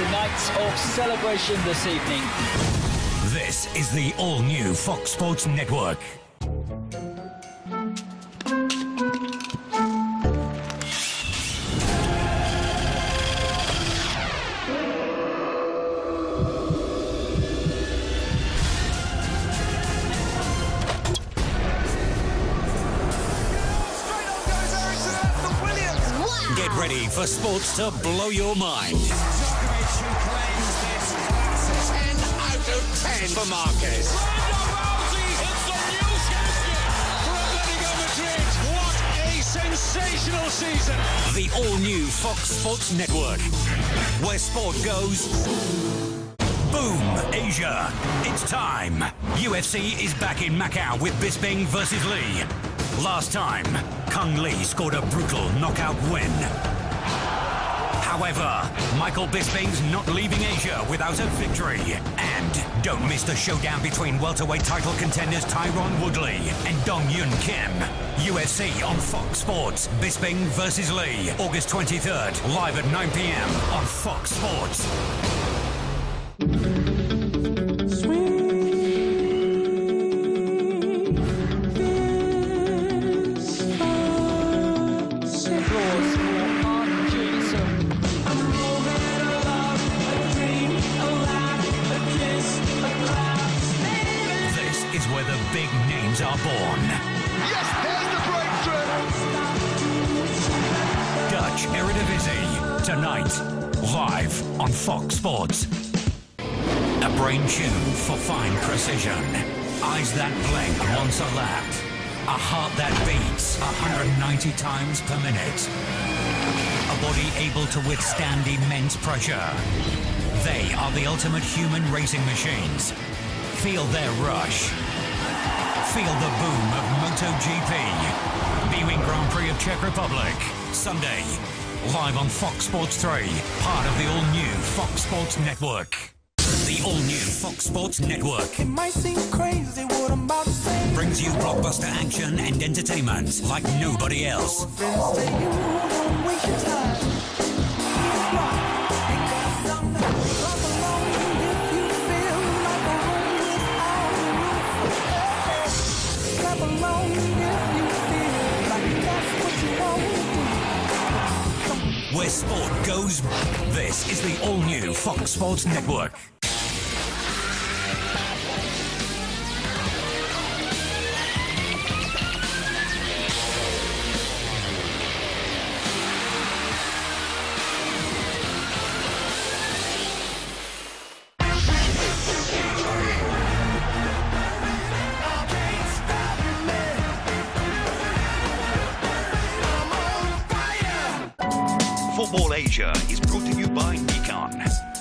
night of celebration this evening. This is the all-new Fox Sports Network. Get ready for sports to blow your mind. 10 out of 10 for Marquez. Sensational season. The all-new Fox Sports Network, where sport goes. Boom, Asia. It's time. UFC is back in Macau with Bisping versus Le. Last time, Cung Le scored a brutal knockout win. However, Michael Bisping's not leaving Asia without a victory. And don't miss the showdown between welterweight title contenders Tyron Woodley and Dong Hyun Kim. UFC on Fox Sports. Bisping versus Le. August 23rd, live at 9 p.m. on Fox Sports. Are born. Yes, there's the breakthrough. Dutch Eredivisie tonight, live on Fox Sports. A brain tune for fine precision. Eyes that blink once a lap. A heart that beats 190 times per minute. A body able to withstand immense pressure. They are the ultimate human racing machines. Feel their rush. Feel the boom of MotoGP. bwin Grand Prix of Czech Republic. Sunday. Live on Fox Sports 3. Part of the all-new Fox Sports Network. The all-new Fox Sports Network It might seem crazy what I'm about to say. brings you blockbuster action and entertainment like nobody else. Sport goes, this is the all-new Fox Sports Network. Football Asia is brought to you by Nikon.